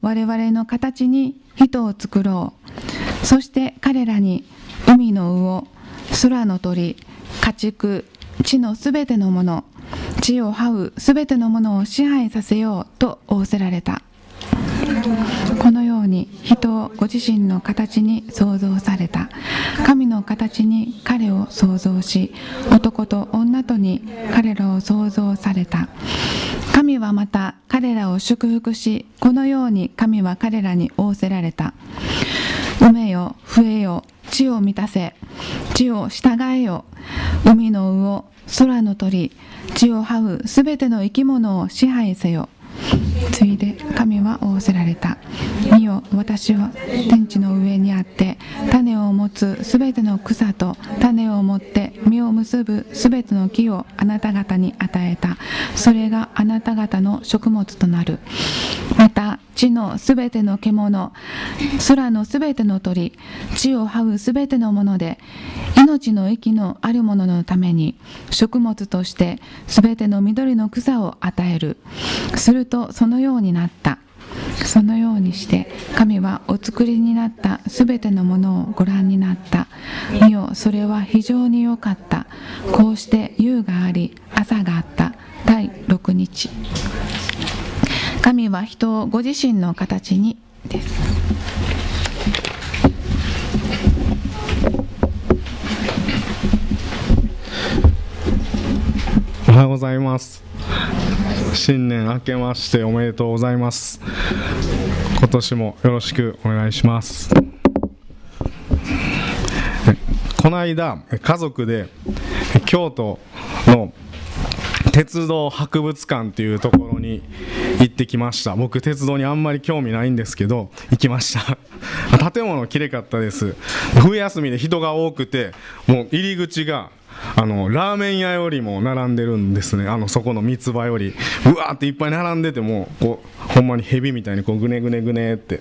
我々の形に人を作ろう。そして彼らに海の魚空の鳥家畜地のすべてのもの地を這うすべてのものを支配させようと仰せられた。このに人をご自身の形に創造された。神の形に彼を創造し男と女とに彼らを創造された。神はまた彼らを祝福しこのように神は彼らに仰せられた。埋めよ増えよ地を満たせ地を従えよ。海の魚空の鳥地を這うすべての生き物を支配せよ。ついで神は仰せられた。見よ私は天地の上にあって種を持つすべての草と種を持って実を結ぶすべての木をあなた方に与えた。それがあなた方の食物となる。また地のすべての獣空のすべての鳥地を這うすべてのもので命の息のあるもののために食物としてすべての緑の草を与える。するとそのようになった。そのようにして神はお作りになったすべてのものをご覧になった。見よそれは非常に良かった。こうして夕があり朝があった。第6日。神は人をご自身の形にです。おはようございます。新年明けましておめでとうございます。今年もよろしくお願いします。この間家族で京都の鉄道博物館っていうところに行ってきました。僕鉄道にあんまり興味ないんですけど行きました。建物きれかったです。冬休みで人が多くてもう入り口があのラーメン屋よりも並んでるんですね。あのそこの三つ葉より。うわーっていっぱい並んでてもこうほんまに蛇みたいにこうぐねぐねぐねって。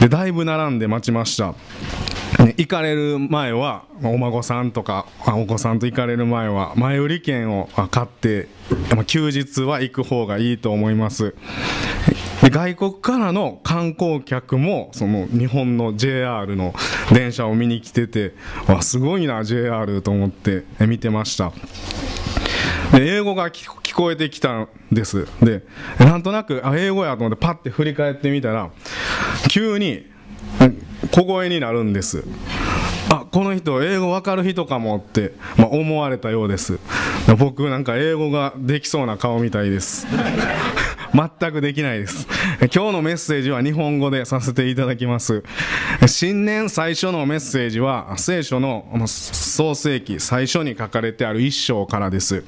でだいぶ並んで待ちました。行かれる前はお孫さんとかお子さんと行かれる前は前売り券を買って休日は行く方がいいと思います。外国からの観光客もその日本の JR の電車を見に来ててわすごいな JR と思って見てました。英語が聞こ聞こえてきたんです。でなんとなくあ英語やと思ってパッて振り返ってみたら急に小声になるんです。あこの人英語わかる人かもって、まあ、思われたようです。僕なんか英語ができそうな顔みたいです。全くできないです。今日のメッセージは日本語でさせていただきます。新年最初のメッセージは聖書の創世記最初に書かれてある一章からです。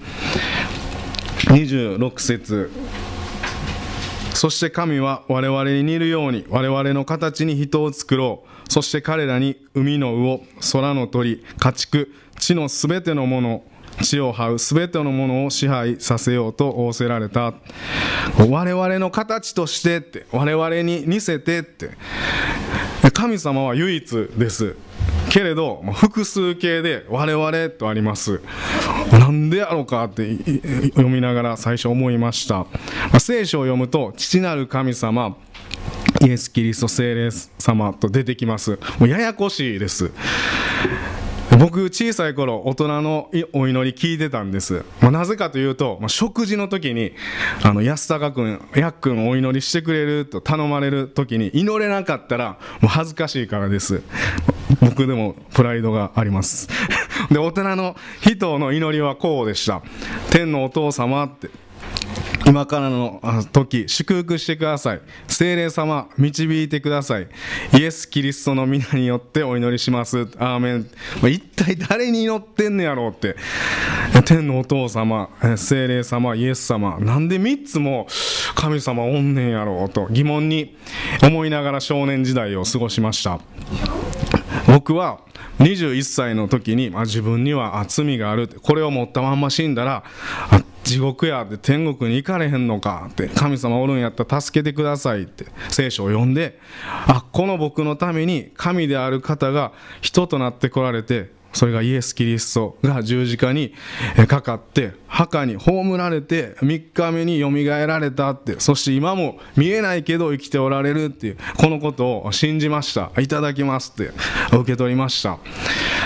26節。そして神は我々に似るように我々の形に人を作ろう。そして彼らに海の魚空の鳥家畜地のすべてのもの地を這うすべてのものを支配させようと仰せられた。我々の形としてって我々に似せてって。神様は唯一です。けれど複数形で我々とあります。なんでやろうかって読みながら最初思いました、まあ聖書を読むと父なる神様イエス・キリスト聖霊様と出てきます。もうややこしいです。僕小さい頃大人のお祈り聞いてたんです、まあ、なぜかというと、まあ、食事の時にあの安高君やっくんお祈りしてくれると頼まれる時に祈れなかったらもう恥ずかしいからです。僕でもプライドがあります。で大人の人の祈りはこうでした天のお父様って。今からの時祝福してください。聖霊様導いてください。イエス・キリストの皆によってお祈りします。アーメン。一体誰に祈ってんねやろうって。天のお父様え聖霊様イエス様なんで3つも神様おんねんやろうと疑問に思いながら少年時代を過ごしました。僕は21歳の時に、まあ、自分には罪があるこれを持ったまんま死んだら地獄やって天国に行かれへんのかって神様おるんやったら助けてくださいって聖書を読んであこの僕のために神である方が人となってこられてそれがイエス・キリストが十字架にかかって墓に葬られて3日目によみがえられたってそして今も見えないけど生きておられるっていうこのことを信じました。いただきますって受け取りました。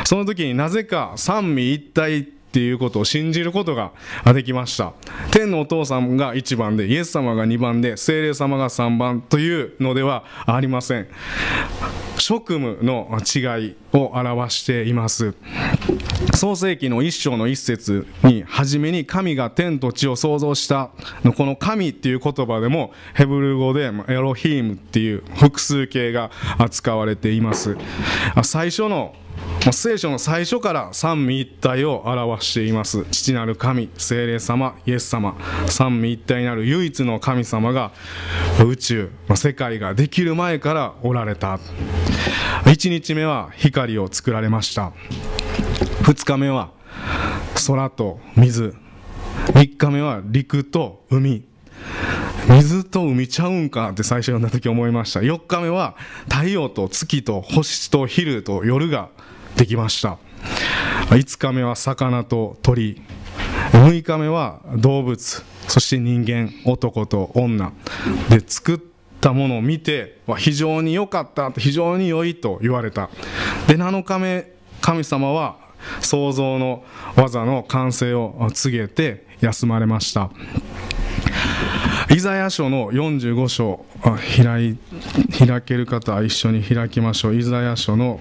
その時になぜか三位一体っていうことを信じることができました。天のお父さんが1番でイエス様が2番で精霊様が3番というのではありません。職務の違いを表しています。創世紀の一章の一節に初めに神が天と地を創造したの。この神っていう言葉でもヘブル語でエロヒームっていう複数形が使われています。最初の聖書の最初から三位一体を表しています。父なる神聖霊様イエス様。三位一体になる唯一の神様が宇宙世界ができる前からおられた。1日目は光を作られました。2日目は空と水。3日目は陸と海。水と海ちゃうんか？って最初読んだ時思いました。4日目は太陽と月と星と昼と夜ができました。5日目は魚と鳥。6日目は動物。そして人間男と女。で作ったものを見て非常に良かった。非常に良いと言われた。で7日目神様は創造の技の完成を告げて休まれました。イザヤ書の45章。開開ける方は一緒に開きましょう。イザヤ書の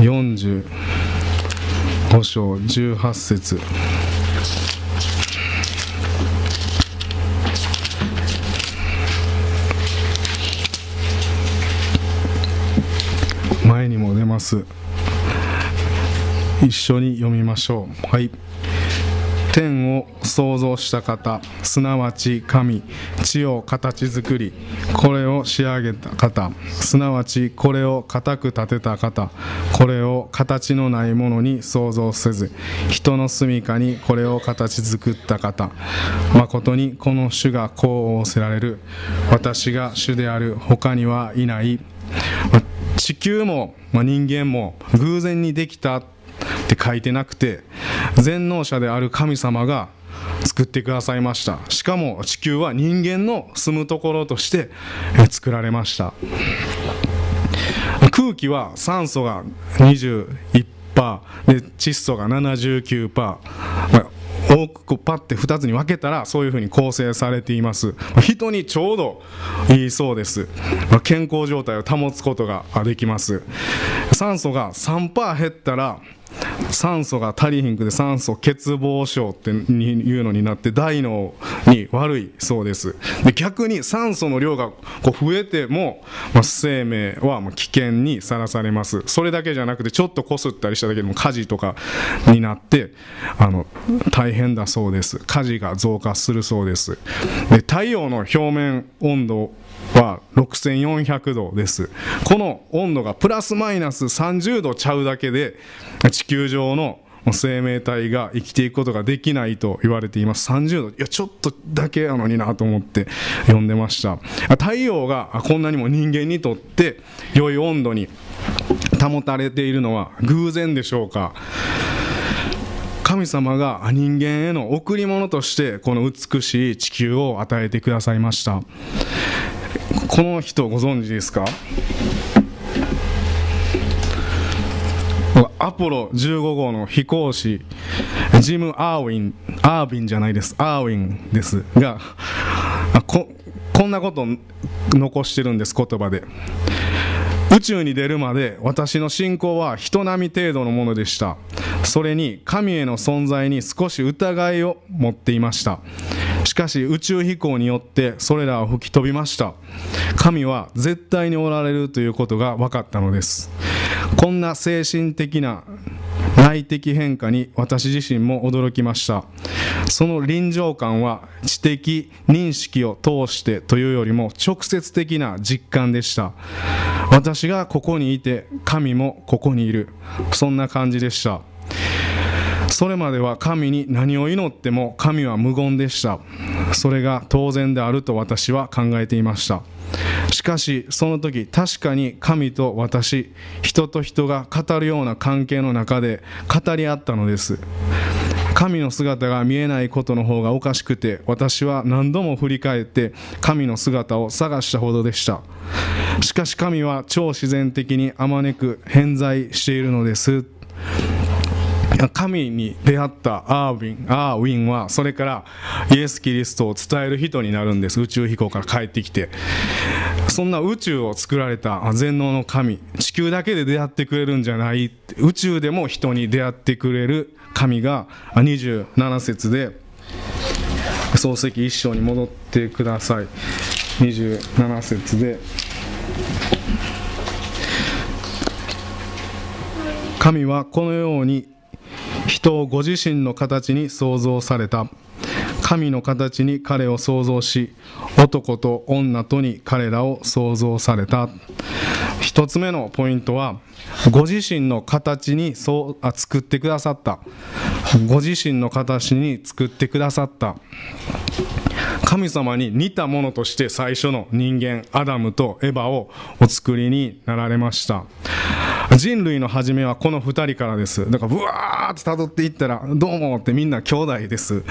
45章18節。前にも出ます。一緒に読みましょう。はい。天を創造した方すなわち神地を形作りこれを仕上げた方すなわちこれを固く立てた方これを形のないものに創造せず人の住処にこれを形作った方誠にこの主がこう仰せられる私が主である他にはいない。地球も、人間も偶然にできたって書いてなくて全能者である神様が作ってくださいました。しかも地球は人間の住むところとして作られました。空気は酸素が21%で窒素が79%、まあ多くパッて2つに分けたらそういうふうに構成されています。人にちょうどいいそうです。健康状態を保つことができます。酸素が3%減ったら酸素が足りひんくで酸素欠乏症っていうのになって大脳に悪いそうです。で逆に酸素の量がこう増えても、まあ、生命は危険にさらされます。それだけじゃなくてちょっとこすったりしただけでも火事とかになってあの大変だそうです。火事が増加するそうです。で太陽の表面温度は6400度です。この温度がプラスマイナス30度ちゃうだけで地球上の生命体が生きていくことができないと言われています。30度。いやちょっとだけやのになと思って読んでました。太陽がこんなにも人間にとって良い温度に保たれているのは偶然でしょうか。神様が人間への贈り物としてこの美しい地球を与えてくださいました。この人ご存知ですか？アポロ15号の飛行士ジム・アーウィンアービンじゃないです。アーウィンですがここんなこと残してるんです言葉で。宇宙に出るまで私の信仰は人並み程度のものでした。それに神への存在に少し疑いを持っていました。しかし宇宙飛行によってそれらを吹き飛びました。神は絶対におられるということが分かったのです。こんな精神的な内的変化に私自身も驚きました。その臨場感は知的認識を通してというよりも直接的な実感でした。私がここにいて神もここにいる。そんな感じでした。それまでは神に何を祈っても神は無言でした。それが当然であると私は考えていました。しかしその時確かに神と私人と人が語るような関係の中で語り合ったのです。神の姿が見えないことの方がおかしくて私は何度も振り返って神の姿を探したほどでした。しかし神は超自然的にあまねく偏在しているのです。神に出会ったアーウィンアーウィンはそれからイエス・キリストを伝える人になるんです。宇宙飛行から帰ってきて。そんな宇宙を作られた全能の神。地球だけで出会ってくれるんじゃない。宇宙でも人に出会ってくれる神が27節で漱石一章に戻ってください。27節で。神はこのように人をご自身の形に創造された。神の形に彼を創造し男と女とに彼らを創造された。一つ目のポイントはご自身の形にそうあ作ってくださった。ご自身の形に作ってくださった。神様に似たものとして最初の人間アダムとエヴァをお作りになられました。人類の初めはこの2人からです。だからブワーって辿っていったらどうもってみんな兄弟です。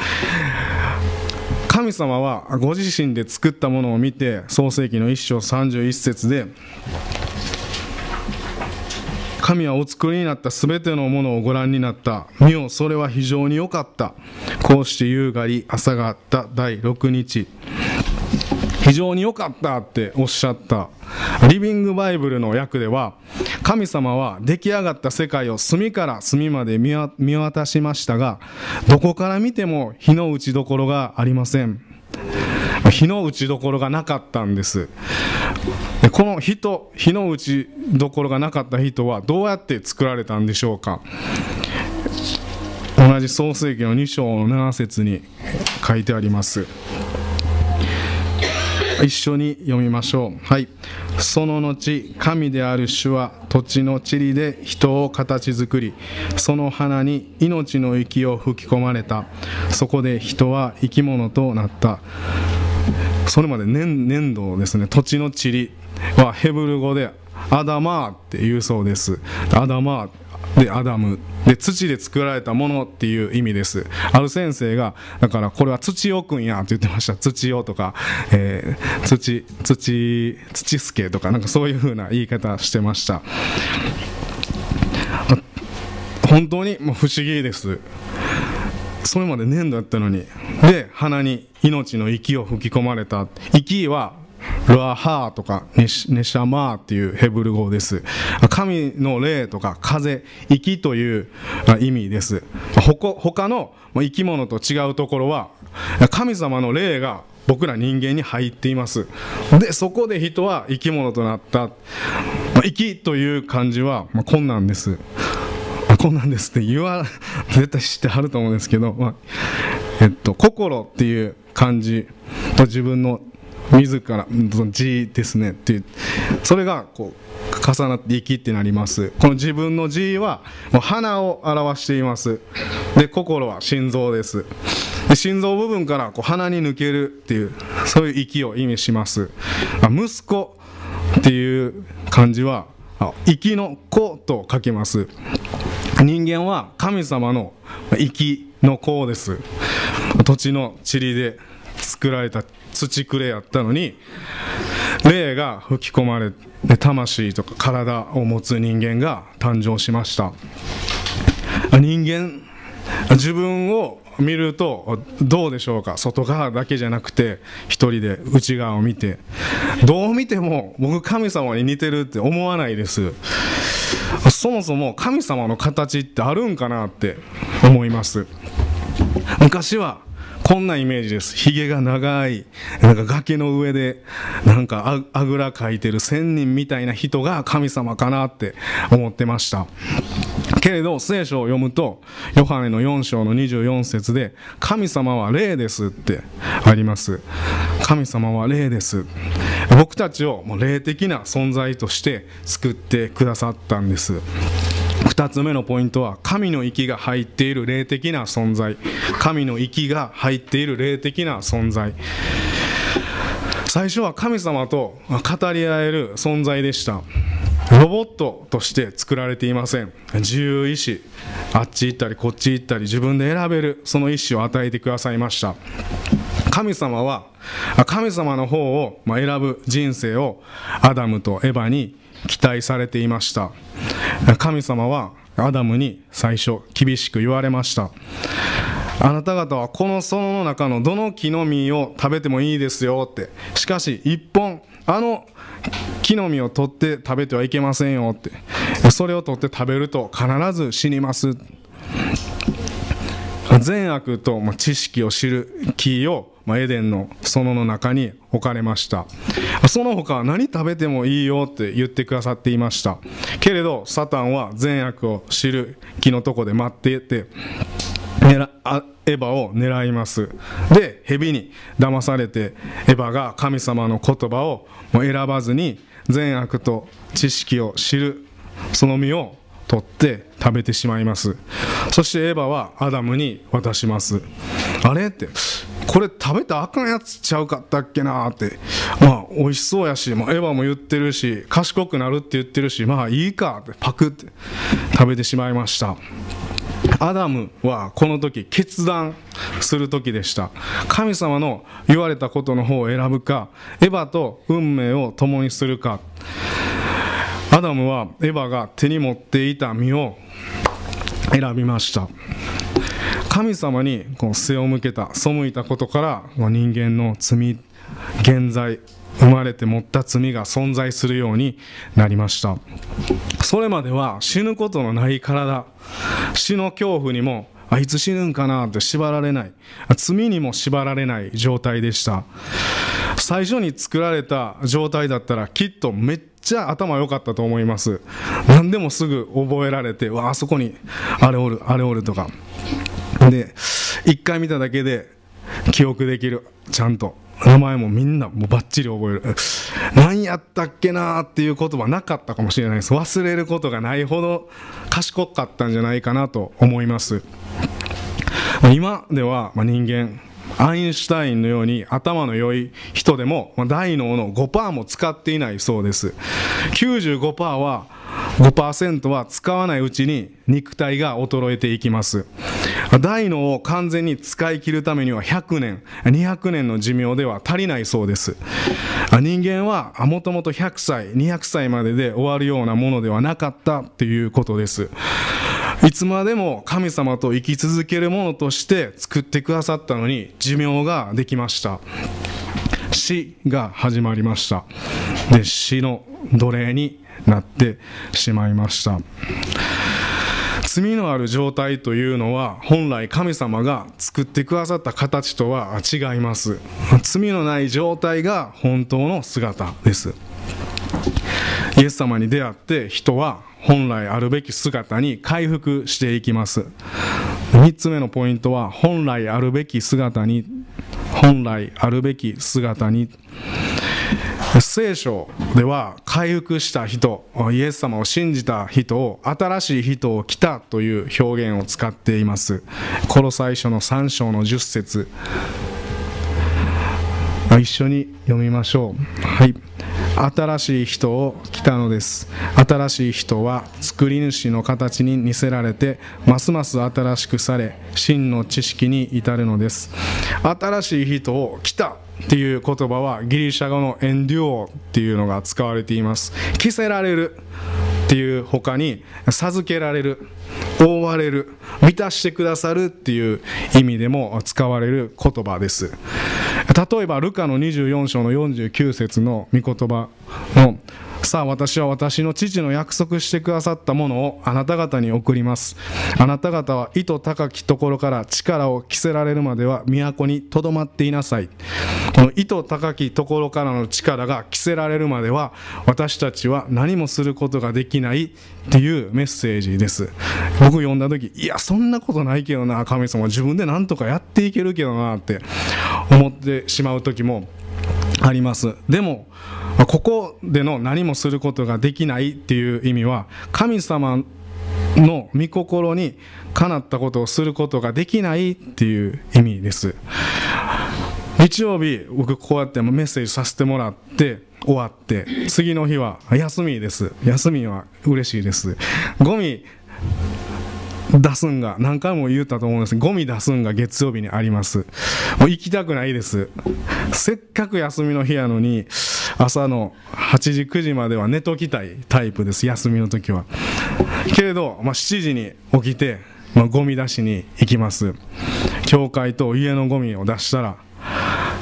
神様はご自身で作ったものを見て創世紀の一章31節で神はお作りになったすべてのものをご覧になった。見よそれは非常に良かった。こうして夕狩り朝があった。第6日。非常に良かったっておっしゃった。リビングバイブルの訳では神様は出来上がった世界を隅から隅まで見渡しましたがどこから見ても火の打ちどころがありません。火の打ちどころがなかったんです。この人火の打ちどころがなかった人はどうやって作られたんでしょうか。同じ創世紀の2章の7節に書いてあります。一緒に読みましょう。はい。その後神である主は土地の塵で人を形作りその花に命の息を吹き込まれた。そこで人は生き物となった。それまで粘土ですね。土地の塵はヘブル語でアダマーって言うそうです。アダマー。でアダム。で土で作られたものっていう意味です。ある先生がだからこれは土尾くんやって言ってました。土尾とか、えー、土土土助とかなんかそういう風な言い方してました。本当にもう不思議です。それまで粘土やったのに。で鼻に命の息を吹き込まれた。息はルアハーとかネシャマーっていうヘブル語です。神の霊とか風、息という意味です。他の生き物と違うところは、神様の霊が僕ら人間に入っています。で、そこで人は生き物となった。生きという漢字は、困難です。こんなんですって言わ、絶対知ってはると思うんですけど、えっと、心っていう漢字と自分の自らの字ですねっていうそれがこう重なっていきってなります。この自分の字はもう鼻を表しています。で心は心臓です。で心臓部分からこう鼻に抜けるっていうそういう息を意味します。息子っていう漢字は息の子と書きます。人間は神様の息の子です。土地の塵で作られた土くれやったのに霊が吹き込まれて魂とか体を持つ人間が誕生しました。人間自分を見るとどうでしょうか？外側だけじゃなくて一人で内側を見て。どう見ても僕神様に似てるって思わないです。そもそも神様の形ってあるんかなって思います。昔はこんなイメージです。髭が長い、なんか崖の上で、なんかあぐらかいてる仙人みたいな人が神様かなって思ってました。けれど、聖書を読むと、ヨハネの4章の24節で、神様は霊ですってあります。神様は霊です。僕たちをもう霊的な存在として作ってくださったんです。2つ目のポイントは神の息が入っている霊的な存在。神の息が入っている霊的な存在。最初は神様と語り合える存在でした。ロボットとして作られていません。自由意志。あっち行ったりこっち行ったり自分で選べる。その意志を与えてくださいました。神様は神様の方を選ぶ人生をアダムとエバに期待されていました。神様はアダムに最初厳しく言われました。あなた方はこの園の中のどの木の実を食べてもいいですよって。しかし一本あの木の実を取って食べてはいけませんよって。それを取って食べると必ず死にます。善悪と知識を知る木をエデンの園の中に置かれました。その他何食べてもいいよって言ってくださっていました。けれどサタンは善悪を知る木のとこで待っていてエヴァを狙います。で蛇に騙されてエヴァが神様の言葉を選ばずに善悪と知識を知るその実を取って食べてしまいます。そしてエヴァはアダムに渡します。あれ？って。これ食べたらあかんやつちゃうかったっけなって。まあ美味しそうやし、まあ、エヴァも言ってるし賢くなるって言ってるしまあいいかってパクって食べてしまいました。アダムはこの時決断する時でした。神様の言われたことの方を選ぶかエヴァと運命を共にするか。アダムはエヴァが手に持っていた実を選びました。神様にこう背を向けた背いたことから人間の罪現在生まれて持った罪が存在するようになりました。それまでは死ぬことのない体死の恐怖にもあいつ死ぬんかなって縛られない罪にも縛られない状態でした。最初に作られた状態だったらきっとめっちゃ頭良かったと思います。何でもすぐ覚えられてわあそこにあれおるあれおるとか。で一回見ただけで記憶できる。ちゃんと。名前もみんなもうバッチリ覚える。何やったっけなーっていう言葉なかったかもしれないです。忘れることがないほど賢かったんじゃないかなと思います。今では人間アインシュタインのように頭の良い人でも大脳の5%も使っていないそうです。95%は5%は使わないうちに肉体が衰えていきます。大脳を完全に使い切るためには100年200年の寿命では足りないそうです。人間はもともと100歳200歳までで終わるようなものではなかったっていうことです。いつまでも神様と生き続けるものとして作ってくださったのに寿命ができました。死が始まりました。で死の奴隷になってしまいました。罪のある状態というのは本来神様が作ってくださった形とは違います。罪のない状態が本当の姿です。イエス様に出会って人は本来あるべき姿に回復していきます。3つ目のポイントは本来あるべき姿に本来あるべき姿に聖書では回復した人イエス様を信じた人を新しい人を来たという表現を使っています。この最初の3章の10節。一緒に読みましょう。はい。新しい人を来たのです。新しい人は作り主の形に似せられてますます新しくされ真の知識に至るのです。新しい人を来たっていう言葉はギリシャ語のエンデュオっていうのが使われています。着せられる。っていう他に授けられる覆われる満たしてくださるっていう意味でも使われる言葉です。例えばルカの24章の49節の御言葉のさあ私は私の父の約束してくださったものをあなた方に送ります。あなた方は意図高きところから力を着せられるまでは都にとどまっていなさい。この意図高きところからの力が着せられるまでは私たちは何もすることができないっていうメッセージです。僕読んだ時いやそんなことないけどな神様。自分で何とかやっていけるけどなって思ってしまう時もあります。でもここでの何もすることができないっていう意味は神様の御心にかなったことをすることができないっていう意味です。日曜日僕こうやってメッセージさせてもらって終わって次の日は休みです。休みは嬉しいです。ゴミ出すんが何回も言ったと思うんです。ゴミ出すんが月曜日にあります。もう行きたくないです。せっかく休みの日やのに朝の8時9時までは寝ときたいタイプです。休みの時は。けれど、まあ、7時に起きて、まあ、ゴミ出しに行きます。教会と家のゴミを出したら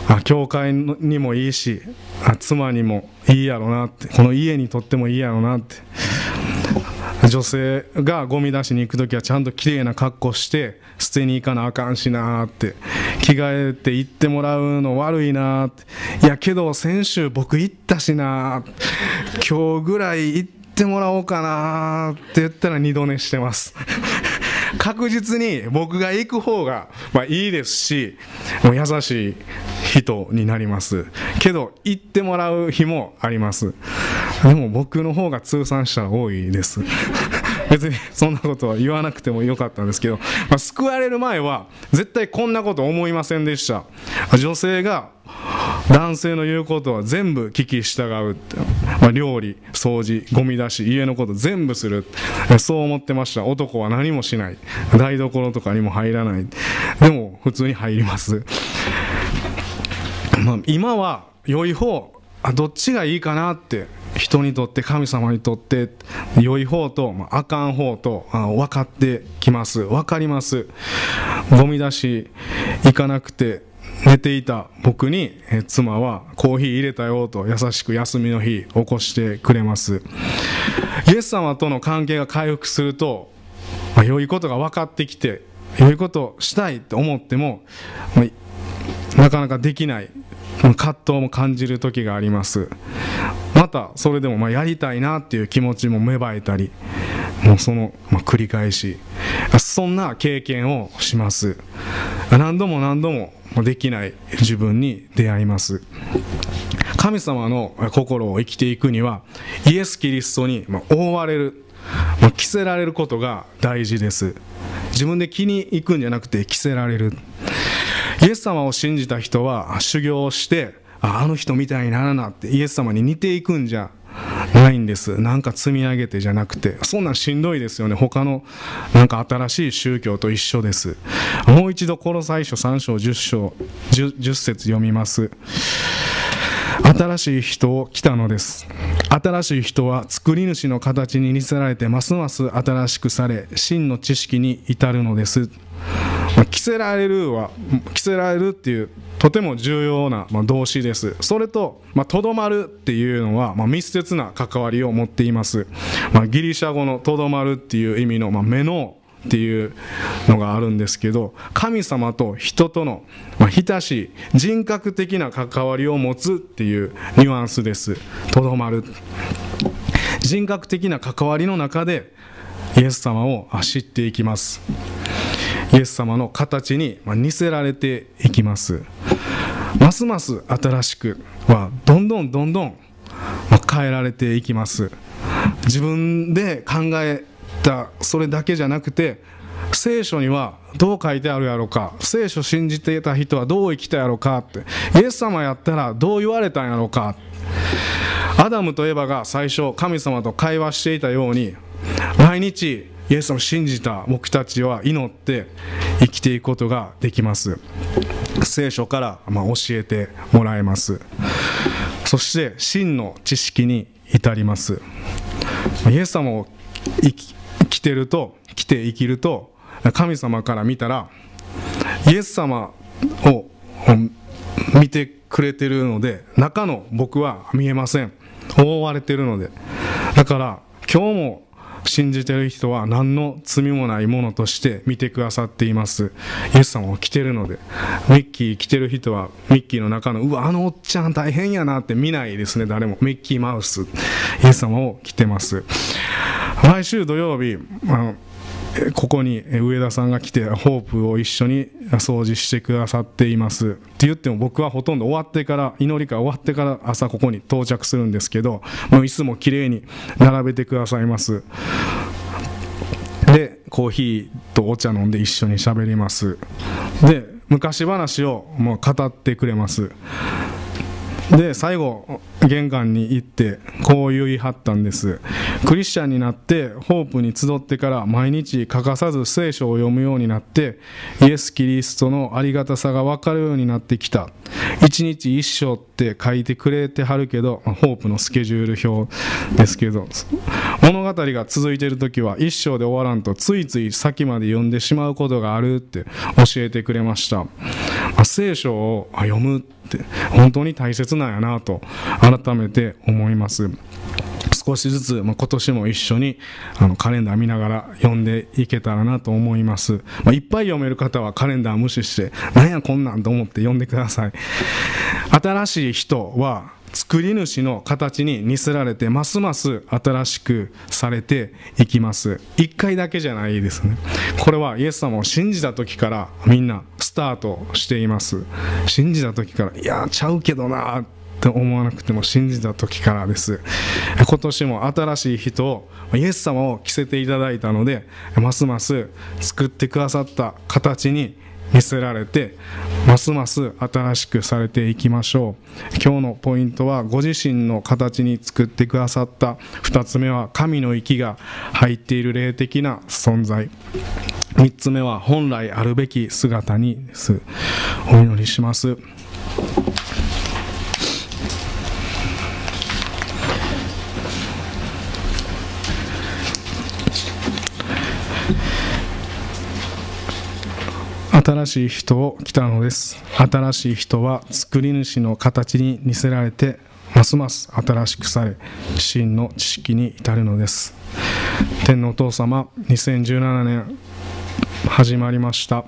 あ教会にもいいしあ妻にもいいやろなってこの家にとってもいいやろなって。女性がゴミ出しに行く時はちゃんと綺麗な格好して捨てに行かなあかんしなって着替えて行ってもらうの悪いなって。いやけど先週僕行ったしな今日ぐらい行ってもらおうかなって言ったら二度寝してます。確実に僕が行く方が、まあ、いいですしもう優しい人になります。けど行ってもらう日もあります。でも僕の方が通算したら多いです。別にそんなことは言わなくてもよかったんですけど、まあ、救われる前は絶対こんなこと思いませんでした。女性が男性の言うことは全部聞き従う、まあ、料理掃除ゴミ出し家のこと全部する。そう思ってました。男は何もしない。台所とかにも入らない。でも普通に入ります、まあ、今は良い方あどっちがいいかなって。人にとって神様にとって良い方と、まあ、あかん方とあ分かってきます。分かります。ゴミ出し行かなくて寝ていた僕に妻はコーヒー入れたよと優しく休みの日起こしてくれます。イエス様との関係が回復すると、まあ、良いことが分かってきて良いことをしたいと思っても、まあ、なかなかできない葛藤も感じる時があります。またそれでもまやりたいなっていう気持ちも芽生えたりもうその、ま繰り返しそんな経験をします。何度も何度もできない自分に出会います。神様の心を生きていくにはイエス・キリストに覆われる着せられることが大事です。自分で気に行くんじゃなくて着せられる。イエス様を信じた人は修行をしてあの人みたいにならなってイエス様に似ていくんじゃないんです。なんか積み上げてじゃなくて。そんなんしんどいですよね。他のなんか新しい宗教と一緒です。もう一度この最初3章10章 10, 10節読みます。新しい人を来たのです。新しい人は作り主の形に似せられてますます新しくされ真の知識に至るのです。着せられるは着せられるっていうとても重要な、ま動詞です。それととど、まるっていうのは、まあ、密接な関わりを持っています、まあ、ギリシャ語のとどまるっていう意味の、まあ、目のっていうのがあるんですけど神様と人との、まあ、親しい人格的な関わりを持つっていうニュアンスです。とどまる。人格的な関わりの中でイエス様を知っていきます。イエス様の形に似せられていきます。ますます新しくはどんどんどんどん変えられていきます。自分で考えたそれだけじゃなくて聖書にはどう書いてあるやろか聖書信じていた人はどう生きたやろかってイエス様やったらどう言われたんやろか。アダムとエバが最初神様と会話していたように毎日イエス様を信じた僕たちは祈って生きていくことができます。聖書からま教えてもらえます。そして真の知識に至ります。イエス様を生ききてると来て生きると神様から見たらイエス様を見てくれてるので中の僕は見えません。覆われてるので。だから今日も信じてる人は何の罪もないものとして見てくださっています。イエス様は来てるので。ミッキー来てる人はミッキーの中のうわあのおっちゃん大変やなって見ないですね誰も。ミッキーマウス。イエス様を来てます。毎週土曜日あのここに上田さんが来てホープを一緒に掃除してくださっています。って言っても僕はほとんど終わってから祈りが終わってから朝ここに到着するんですけどもう椅子もきれいに並べてくださいます。でコーヒーとお茶飲んで一緒に喋ります。で昔話をもう語ってくれます。で最後玄関に行ってこう言い張ったんです。クリスチャンになってホープに集ってから毎日欠かさず聖書を読むようになってイエス・キリストのありがたさが分かるようになってきた。一日一生って書いてくれてはるけどホープのスケジュール表ですけど物語が続いてる時は一生で終わらんとついつい先まで読んでしまうことがあるって教えてくれました。聖書を読むって本当に大切なんやなと改めて思います。少しずつ、まあ、今年も一緒にあのカレンダー見ながら読んでいけたらなと思います、まあ、いっぱい読める方はカレンダー無視してなんやこんなんと思って読んでください。新しい人は作り主の形に似せられてますます新しくされていきます。一回だけじゃないですね。これはイエス様を信じた時からみんなスタートしています。信じた時からいやちゃうけどなって思わなくても信じた時からです。今年も新しい人をイエス様を着せていただいたのでますます作ってくださった形に見せられてますます新しくされていきましょう。今日のポイントはご自身の形に作ってくださった。2つ目は神の息が入っている霊的な存在。3つ目は本来あるべき姿にです。お祈りします。新しい人を来たのです。新しい人は作り主の形に似せられてますます新しくされ真の知識に至るのです。天皇お父様2017年始まりました。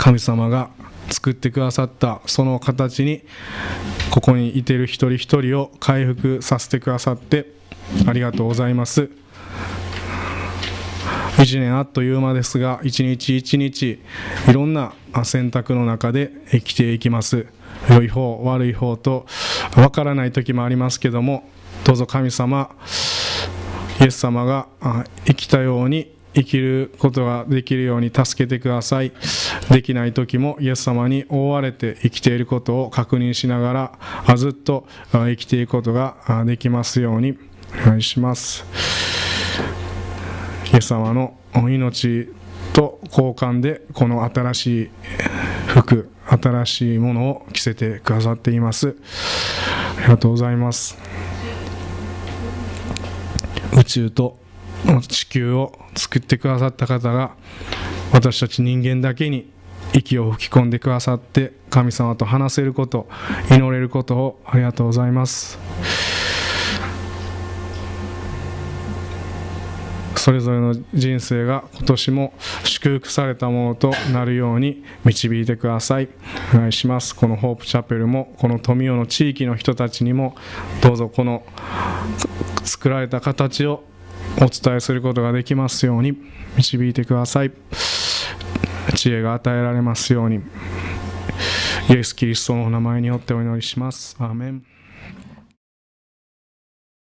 神様が作ってくださったその形にここにいてる一人一人を回復させてくださってありがとうございます。1年あっという間ですが一日一日いろんな選択の中で生きていきます良い方悪い方とわからない時もありますけどもどうぞ神様イエス様が生きたように生きることができるように助けてくださいできない時もイエス様に覆われて生きていることを確認しながらずっと生きていくことができますようにお願いしますイエス様の命と交換でこの新しい服新しいものを着せてくださっています。ありがとうございます。宇宙と地球を作ってくださった方が私たち人間だけに息を吹き込んでくださって神様と話せること祈れることをありがとうございます。それぞれの人生が今年も祝福されたものとなるように導いてください。お願いします。このホープチャペルもこの富雄の地域の人たちにもどうぞこの作られた形をお伝えすることができますように導いてください。知恵が与えられますように。イエス・キリストのお名前によってお祈りします。アーメン。